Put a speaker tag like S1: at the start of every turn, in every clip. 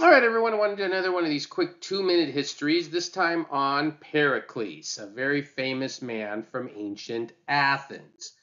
S1: All right, everyone, I want to do another one of these quick two-minute histories, this time on Pericles, a very famous man from ancient Athens.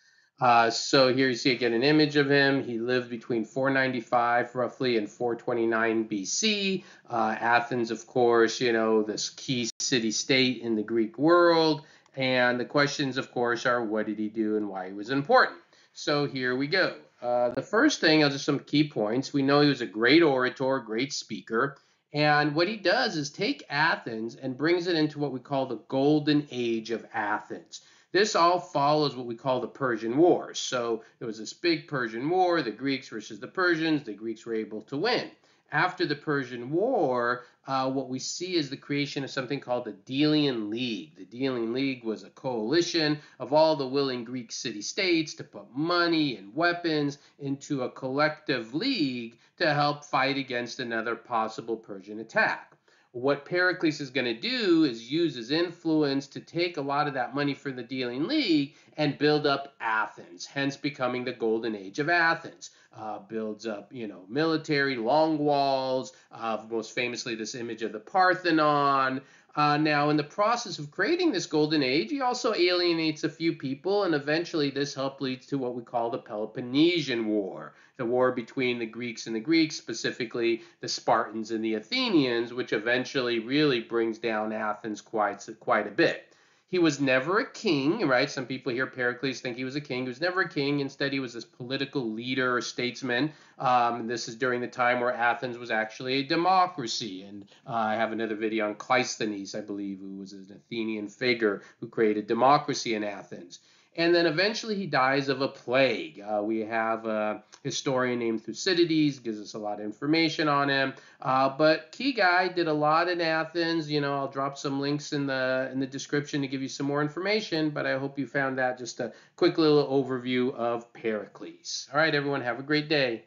S1: Uh, so here you see again an image of him. He lived between 495 roughly and 429 BC. Uh, Athens, of course, you know, this key city-state in the Greek world. And the questions, of course, are what did he do and why he was important. So here we go. Uh, the first thing, are just some key points. We know he was a great orator, great speaker. And what he does is take Athens and brings it into what we call the golden age of Athens. This all follows what we call the Persian Wars. So there was this big Persian War, the Greeks versus the Persians. The Greeks were able to win after the Persian War, uh, what we see is the creation of something called the Delian League. The Delian League was a coalition of all the willing Greek city states to put money and weapons into a collective league to help fight against another possible Persian attack. What Pericles is going to do is use his influence to take a lot of that money from the Delian League and build up Athens, hence becoming the golden age of Athens. Uh, builds up, you know, military, long walls, uh, most famously this image of the Parthenon, uh, now, in the process of creating this golden age, he also alienates a few people, and eventually this help leads to what we call the Peloponnesian War, the war between the Greeks and the Greeks, specifically the Spartans and the Athenians, which eventually really brings down Athens quite, quite a bit. He was never a king, right? Some people hear Pericles think he was a king. He was never a king. Instead, he was this political leader or statesman. Um, this is during the time where Athens was actually a democracy. And uh, I have another video on Cleisthenes, I believe, who was an Athenian figure who created democracy in Athens and then eventually he dies of a plague. Uh, we have a historian named Thucydides, gives us a lot of information on him. Uh, but key guy did a lot in Athens. You know, I'll drop some links in the in the description to give you some more information. But I hope you found that just a quick little overview of Pericles. All right, everyone, have a great day.